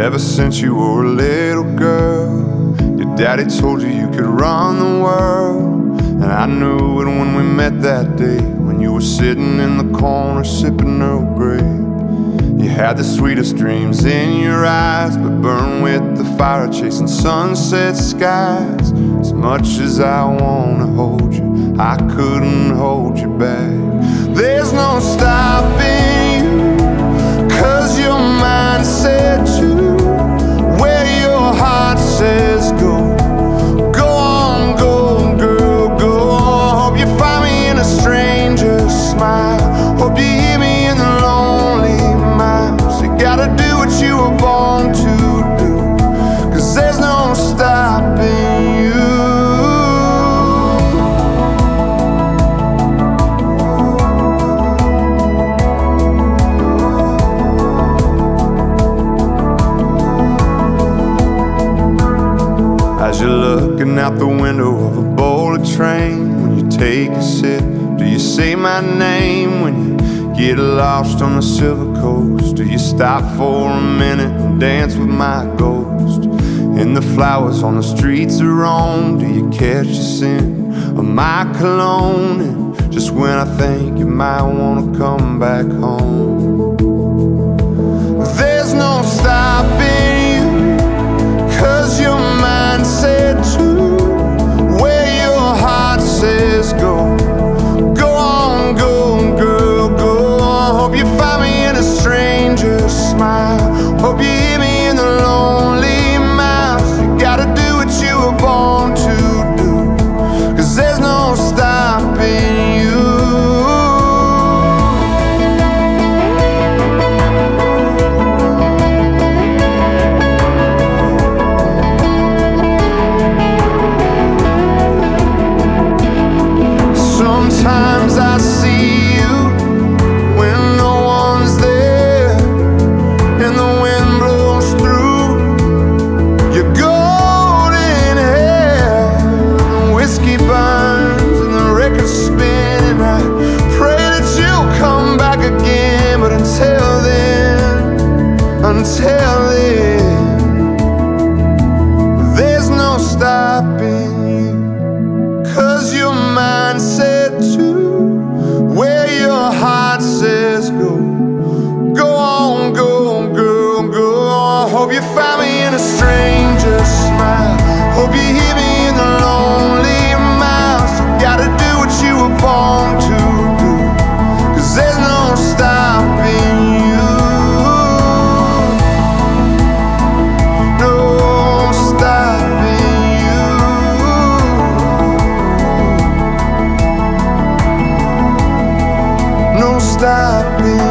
Ever since you were a little girl, your daddy told you you could run the world. And I knew it when we met that day, when you were sitting in the corner sipping Earl Grey. You had the sweetest dreams in your eyes, but burned with the fire chasing sunset skies. As much as I wanna hold you, I couldn't hold you back. There's no stopping As you're looking out the window of a bullet train, when you take a sip, do you say my name? When you get lost on the Silver Coast, do you stop for a minute and dance with my ghost? In the flowers on the streets of Rome, do you catch a scent of my cologne? And just when I think you might wanna come back home, there's find me in a stranger's smile. Hope you hear me in the lonely miles. You gotta do what you were born to do. Cause there's no stopping you. No stopping you. No stopping